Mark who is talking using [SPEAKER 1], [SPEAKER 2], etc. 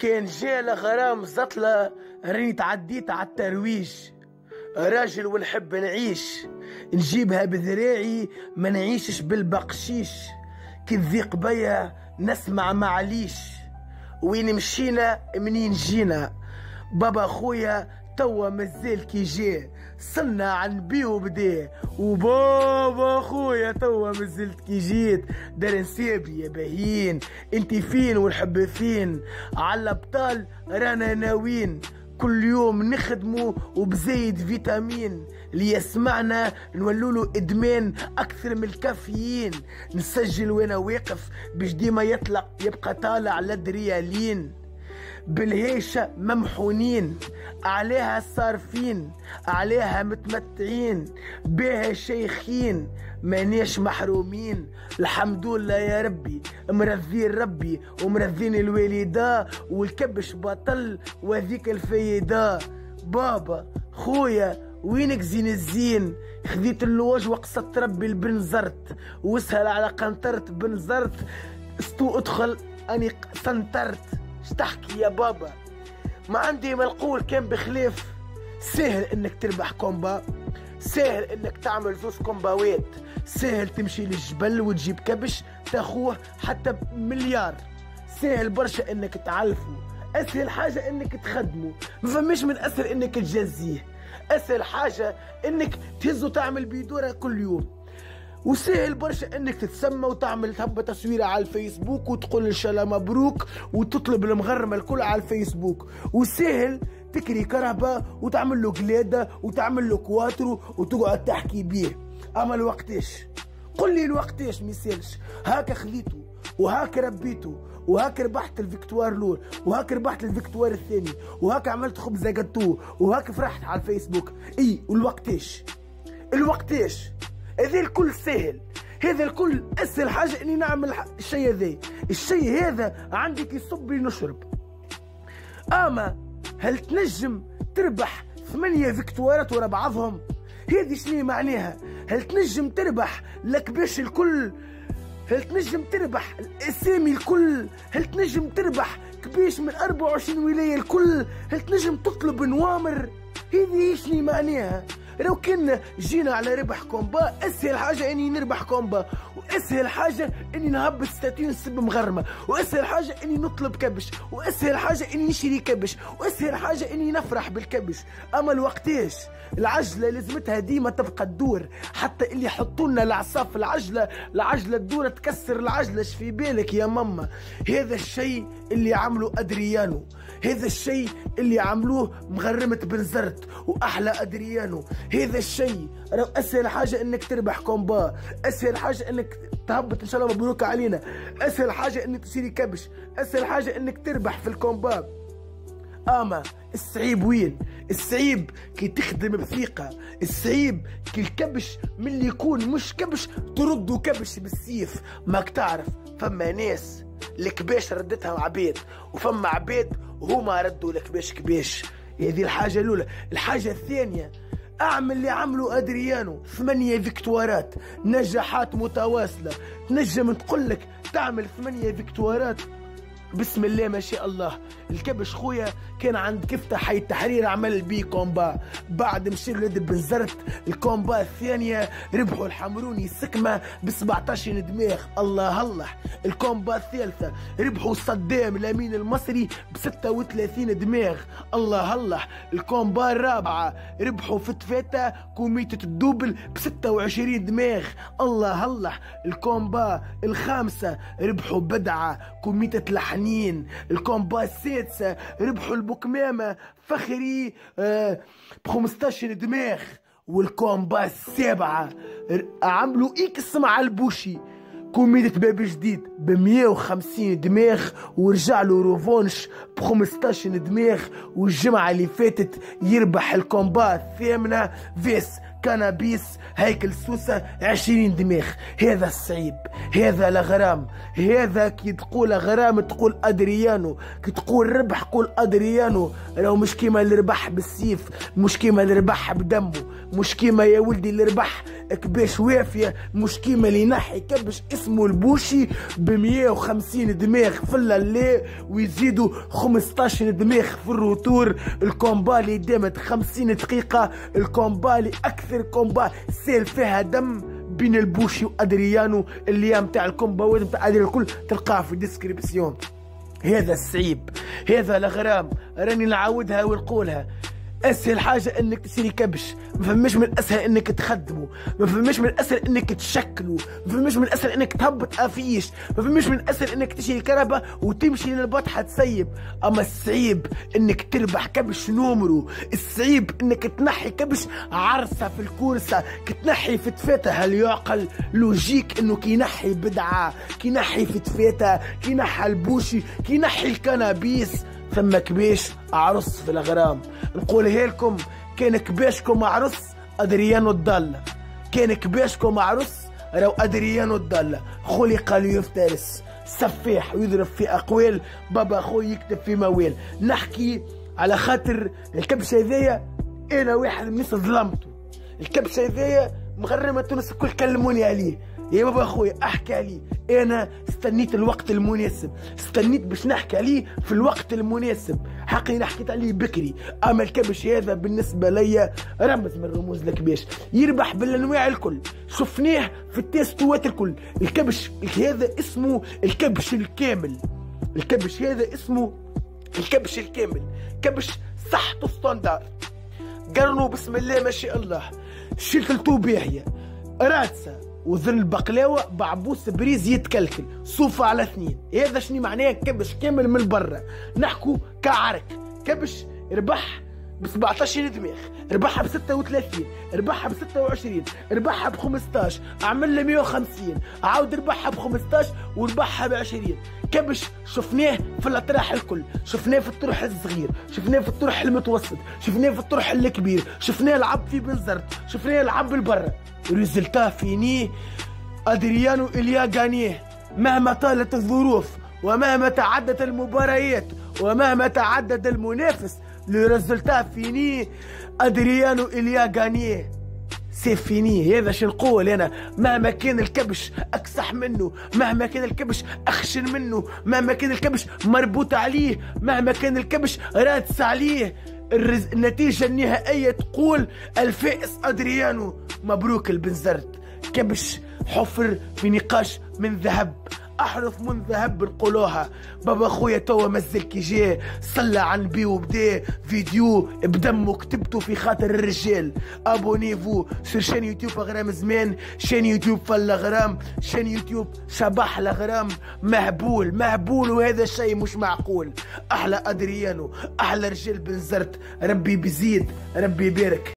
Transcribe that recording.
[SPEAKER 1] كان جالة غرام زطلة راني تعديت على الترويج. راجل ونحب نعيش نجيبها بذراعي ما نعيشش بالبقشيش. كي تضيق بيا نسمع معليش وين مشينا منين جينا؟ بابا خويا توا مازال كي جا. صلنا عن بيو بدا وبابا خويا توا مازلت كي جيت دار نسابي يا باهيين انتي فين والحب فين؟ على الأبطال رانا ناويين. كل يوم نخدمو وبزايد فيتامين. اللي يسمعنا نولولو إدمان أكثر من الكافيين. نسجل وأنا واقف باش ديما يطلع يبقى طالع لدريالين بالهيشة ممحونين عليها صارفين عليها متمتعين بها شيخين مانيش محرومين. الحمد لله يا ربي مرذين ربي ومرذين الوالدة والكبش بطل وذيك الفايدة. بابا خويا وينك زين الزين؟ خذيت اللوج وقصت ربي البن زرت واسهل على قنطرت بن زرت. استو ادخل اني سنترت. تحكي يا بابا. ما عندي منقول كان بخلاف سهل إنك تربح combat. سهل إنك تعمل زوز كومباوات سهل تمشي للجبل وتجيب كبش تاخوه حتى بمليار. سهل برشا إنك تعلفه أسهل حاجة إنك تخدمه ما فماش من أسهل إنك تجزيه. أسهل حاجة إنك تهزه تعمل بيدورة كل يوم. وسهل برشا إنك تتسمى وتعمل تهبة تصويره على الفيسبوك وتقول إن شاء الله مبروك وتطلب المغرمه الكل على الفيسبوك. وسهل تكري كرهبة وتعمل له قلادة وتعمل له كواترو وتقعد تحكي بيه. أما الوقتاش قل لي الوقتاش ميسالش هاكا خذيته وهاك ربيته وهاك ربحت ال victoire الأول وهاك ربحت ال victoire الثاني وهاك عملت خبز جاتوه وهاك فرحت على الفيسبوك. إي والوقتاش الوقتاش هذا الكل سهل. هذا الكل أسهل حاجة إني نعمل الشيء هذا. الشيء هذا عندي كي صبي نشرب أما هل تنجم تربح ثمانية فيكتوارات ورا بعضهم؟ هذه شنو معناها؟ هل تنجم تربح لك باش الكل؟ هل تنجم تربح الأسامي الكل؟ هل تنجم تربح كبيش من 24 ولاية الكل؟ هل تنجم تطلب نوامر؟ هذه شنو معناها؟ لو كنا جينا على ربح combat أسهل حاجة إني نربح combat وأسهل حاجة إني نهبط ستاتين سب مغرمة وأسهل حاجة إني نطلب كبش وأسهل حاجة إني نشري كبش وأسهل حاجة إني نفرح بالكبش. أما الوقتاش العجلة لازمتها ديما تبقى تدور حتى اللي يحطوا لنا العصا في العجلة العجلة تدور تكسر العجلة في بالك يا ماما؟ هذا الشيء اللي عمله أدريانو. هذا الشيء اللي عملوه مغرمة بنزرت وأحلى أدريانو. هذا الشيء أسهل حاجة إنك تربح combat. أسهل حاجة إنك تهبط إن شاء الله مبروك علينا. أسهل حاجة إنك تشتري كبش. أسهل حاجة إنك تربح في ال combat. أما الصعيب وين؟ الصعيب كي تخدم بثقة الصعيب كي الكبش من اللي يكون مش كبش تردو كبش بالسيف. ماك تعرف؟ فما ناس الكباش ردتها عبيد. وفما عبيد وهما ردوا الكباش كباش هذه الحاجة الأولى. الحاجة الثانية أعمل اللي عملوا أدريانو. ثمانية فيكتوارات نجاحات متواصلة. تنجم تقول لك تعمل ثمانية فيكتوارات بسم الله ما شاء الله. الكبش خويا كان عند كفتة حي التحرير عمل بيه كومبا. بعد مشي لولاد بن زرت الكومبا الثانية ربحوا الحمروني سكمه ب 17 دماغ الله الله. الكومبا الثالثة ربحوا صدام الأمين المصري ب 36 دماغ. الله الله. الكومبا الرابعة ربحوا فتفاتة كوميتة الدوبل ب 26 دماغ. الله الله. الكومبا الخامسة ربحوا بدعة كوميتة لحنين الكومبا السادسه ربحوا البكمامة فخري آه ب 15 دماغ وال combat السابعه عملوا X مع البوشي. كوميتة باب جديد ب 150 دماغ ورجع له revanche ب 15 دماغ والجمعة اللي فاتت يربح ال combat الثامنة فيس كنابيس هيكل سوسة عشرين دماغ هذا الصعيب هذا الغرام هذا كي تقول غرام تقول أدريانو. كي تقول ربح قول أدريانو. راهو مش كيما اللي ربح بالسيف مش كيما اللي ربح بدمه مش كيما يا ولدي اللي ربح كباش وافية. مش كيما اللي ينحي كبش اسمه البوشي ب 150 دماغ في ال aller ويزيدوا 15 دماغ في ال retour. ال combat اللي دامت 50 دقيقة ال combat اللي أكثر combat سيل فيها دم بين البوشي وأدريانو اللي متاع الكومباوات متاع الكل تلقاه في ال description. هذا الصعيب هذا الغرام راني نعاودها ونقولها. أسهل حاجة إنك تشتري كبش. ما فماش من الأسهل إنك تخدمه. ما فماش من الأسهل إنك تشكله. ما فماش من الأسهل إنك تهبط affiche ما فماش من الأسهل إنك تشتري كرهبة وتمشي للبطحه تسيب أما الصعيب إنك تربح كبش numéro الصعيب إنك تنحي كبش عرسة في الكورسه كتنحي في تفاتة. هل يعقل logique إنه كي ينحي بدعة؟ كي ينحي في تفاتة. كي ينحي البوشي. كي ينحي الكنابيس. ثم كبيش عرس في الغرام نقولها لكم كان كباشكم عرس ادريانو الضالة كان كباشكم عرس راهو ادريانو الضالة خلق ليفترس سفاح ويضرب في اقوال بابا أخوي يكتب في موال نحكي على خاطر الكبشة هذايا أنا واحد من الناس ظلمته. الكبشة هذايا مغرمة تونس الكل كلموني عليه. يا بابا أخويا أحكي عليه. أنا استنيت الوقت المناسب. استنيت باش نحكي عليه في الوقت المناسب. حقي أنا حكيت عليه بكري. أما الكبش هذا بالنسبة ليا رمز من رموز الكباش. يربح بالأنواع الكل. شفناه في التيستوات الكل. الكبش هذا اسمه الكبش الكامل. الكبش هذا اسمه الكبش الكامل. كبش صحته ستاندار قرنوا بسم الله ما شاء الله. شلتلتو باهيه راتسه وذن البقلاوة بعبوس بريز يتكلكل. صوفة على اثنين. هذا شنو معناه؟ كبش كامل من برا. نحكوا كعرك. كبش ربح ب 17 دماغ. ربحها ب 36 ربحها ب 26 ربحها ب 15 عمل له 150 عاود ربحها ب 15 وربحها ب 20 كبش شفناه في الأطراح الكل. شفناه في الطرح الصغير. شفناه في الطرح المتوسط. شفناه في الطرح الكبير. شفناه لعب في بنزرت. شفناه لعب بالبرا résultat fini. أدريانو il a gagné مهما طالت الظروف ومهما تعدت المباريات ومهما تعدد المنافس le résultat fini. أدريانو il a gagné c'est fini. هذا شو نقول أنا مهما كان الكبش أكسح منه. مهما كان الكبش أخشن منه. مهما كان الكبش مربوط عليه. مهما كان الكبش رادس عليه. الرز... النتيجة النهائية تقول الفائز أدريانو. مبروك البنزرت كبش حفر في نقاش من ذهب. أحرف من ذهب نقولوها بابا خويا توا مازال كي جا صلى على النبي وبدا فيديو بدمه كتبته في خاطر الرجال. أبونيفو. سير شان يوتيوب أغرام زمان. شان يوتيوب فالأغرام. شان يوتيوب شبح الأغرام. مهبول مهبول وهذا الشيء مش معقول. أحلى أدريانو أحلى رجال بنزرت ربي بيزيد ربي يبارك.